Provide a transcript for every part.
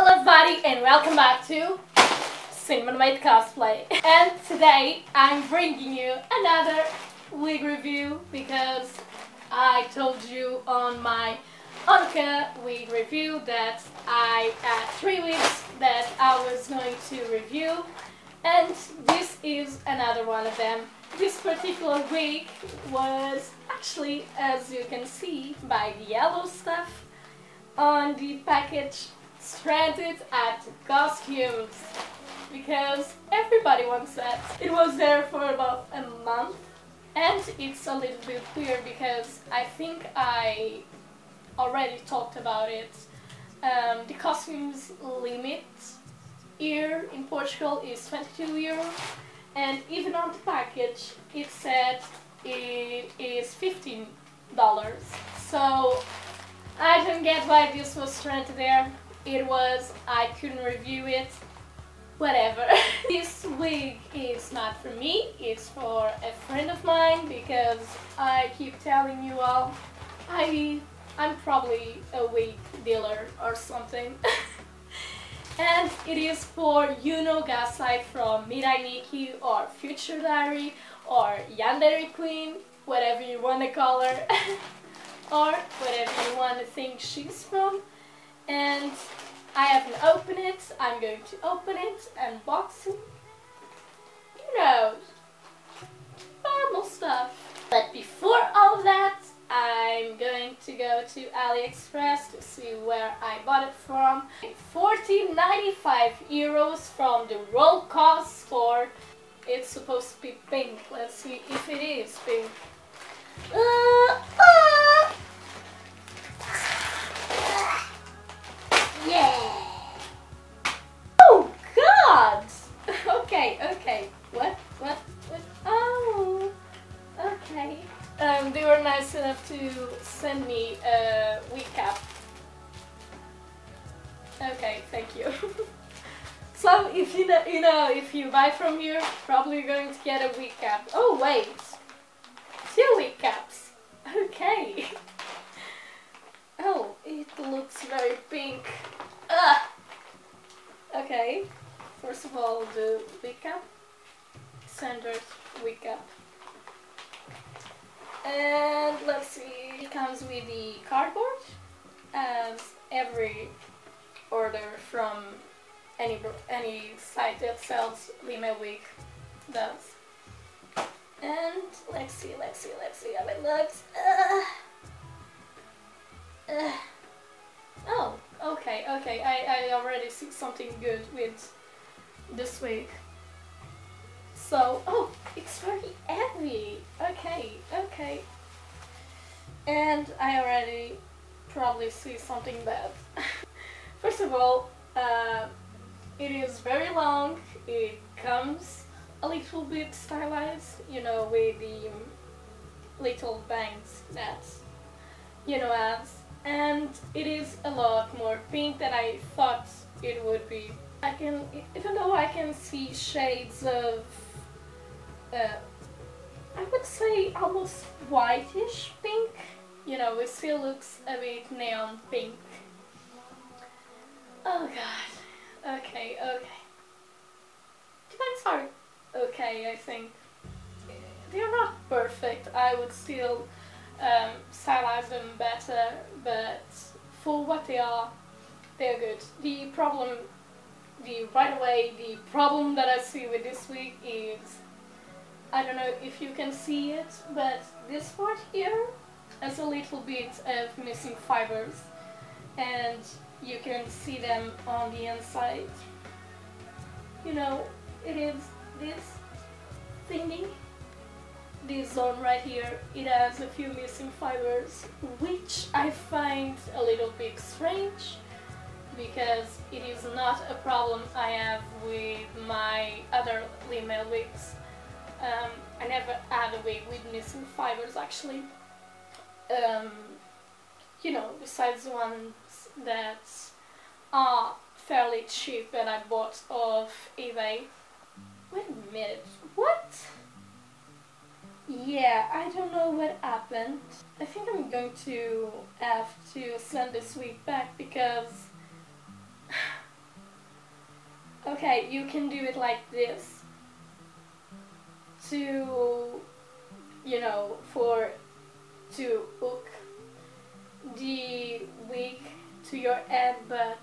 Hello everybody and welcome back to Cinnamonmate Cosplay. And today I'm bringing you another wig review because I told you on my Anka wig review that I had three wigs that I was going to review and this is another one of them. This particular wig was actually, as you can see by the yellow stuff on the package, stranded at costumes because everybody wants that. It was there for about a month and it's a little bit weird because I think I already talked about it. Um, the costumes limit here in Portugal is 22 euro and even on the package it said it is 15 dollars so I don't get why this was stranded there it was I couldn't review it. Whatever. This wig is not for me it's for a friend of mine because I keep telling you all I I'm probably a wig dealer or something. And it is for Yuno Gasai from Mirai Nikki or Future Diary or Yandere Queen, whatever you want to call her, or whatever you want to think she's from. And I haven't opened it, I'm going to open it, unboxing, you know, normal stuff. But before all that, I'm going to go to AliExpress to see where I bought it from. 14.95 euros from the Roll Cost store. It's supposed to be pink. Let's see if it is pink. Uh, uh. So if you know, you know, if you buy from here, probably you're going to get a wig cap. Oh wait, two wig caps. Okay. Oh, it looks very pink. Ugh. Okay. First of all, the wig cap. Standard wig cap. And let's see, it comes with the cardboard, as every order from any any site that sells L-Email Wig does. And let's see, let's see, let's see how it looks. Uh, uh, oh, okay, okay, I, I already see something good with this wig. So, oh, it's very heavy. Okay, okay. And I already probably see something bad. First of all, uh, it is very long. It comes a little bit stylized, you know, with the little bangs that, you know, has. And it is a lot more pink than I thought it would be. I can, even though I can see shades of uh, I would say almost whitish pink. You know, it still looks a bit neon pink. Oh god. Okay, okay. Depends are okay, I think. They're not perfect. I would still um, stylize them better, but for what they are, they're good. The problem, the right away, the problem that I see with this wig is I don't know if you can see it, but this part here has a little bit of missing fibers and you can see them on the inside. You know, it is this thingy, this zone right here, it has a few missing fibers, which I find a little bit strange because it is not a problem I have with my other L-Email wigs. Um, I never had a wig with missing fibers actually. Um, you know, besides the ones that are fairly cheap and I bought off eBay. Wait a minute, what? Yeah, I don't know what happened. I think I'm going to have to send this wig back because Okay, you can do it like this to, you know, for to hook the wig to your head, but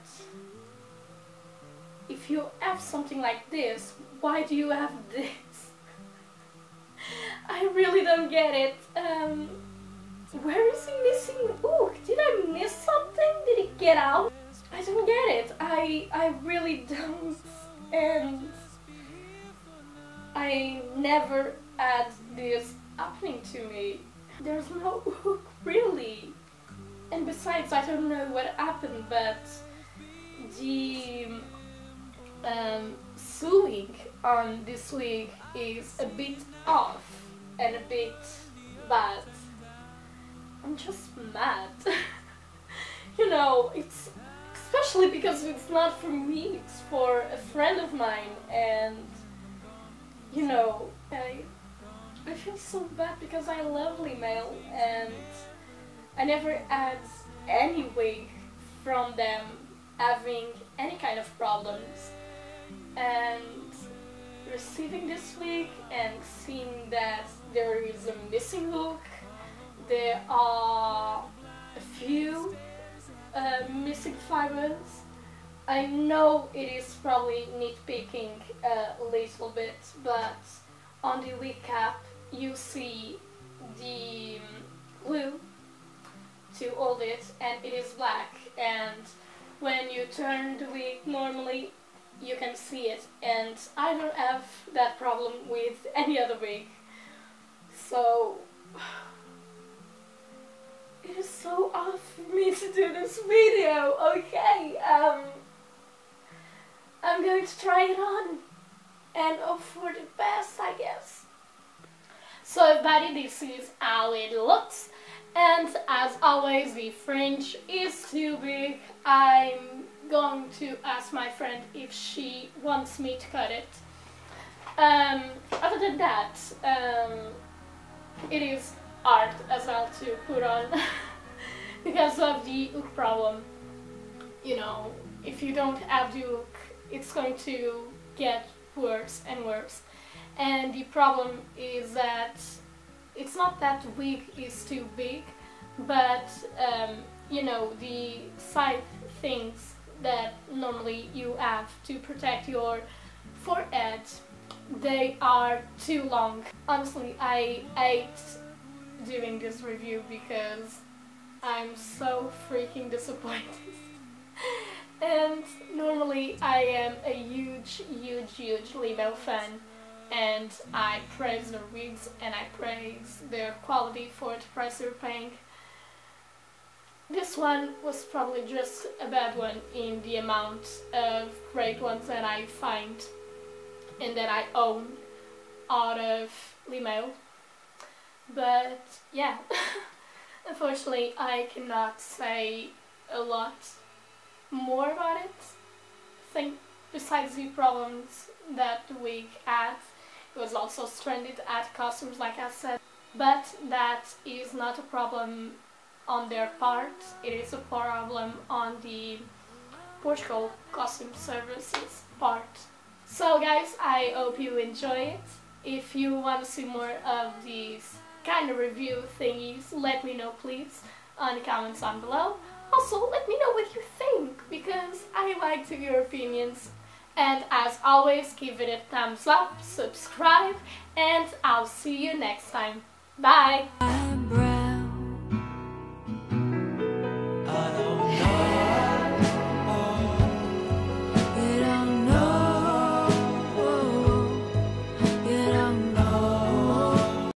if you have something like this, why do you have this? I really don't get it. Um, where is he missing hook? Did I miss something? Did it get out? I don't get it. I I really don't. And I never had this happening to me. There's no hook really. And besides, I don't know what happened, but the um, sewing on this wig is a bit off and a bit bad. I'm just mad. you know, it's especially because it's not for me, it's for a friend of mine and you know, I I feel so bad because I love L-Email and I never had any wig from them having any kind of problems and receiving this wig and seeing that there is a missing hook there are a few uh, missing fibers. I know it is probably nitpicking a little bit, but on the wig cap you see the glue to hold it and it is black and when you turn the wig normally you can see it and I don't have that problem with any other wig so it is so odd for me to do this video, okay? Um, I'm going to try it on and hope for the best, I guess. So everybody, this is how it looks. And as always, the fringe is too big. I'm going to ask my friend if she wants me to cut it. Um, other than that, um, it is art as well to put on because of the hook problem. You know, if you don't have the hook, it's going to get worse and worse. And the problem is that it's not that wig is too big, but um, you know, the side things that normally you have to protect your forehead, they are too long. Honestly, I hate doing this review because I'm so freaking disappointed. and normally I am a huge, huge, huge L-Email fan and I praise their wigs and I praise their quality for the price they're paying. This one was probably just a bad one in the amount of great ones that I find and that I own out of L-Email. But yeah, unfortunately I cannot say a lot more about it. Think besides the problems that the wig had, it was also stranded at customs, like I said. But that is not a problem on their part, it is a problem on the Portugal Costume Services part. So guys, I hope you enjoy it. If you want to see more of these kind of review thingies, let me know please on the comments down below. Also, let me know what you think because I like to hear opinions. And as always, give it a thumbs up, subscribe, and I'll see you next time. Bye!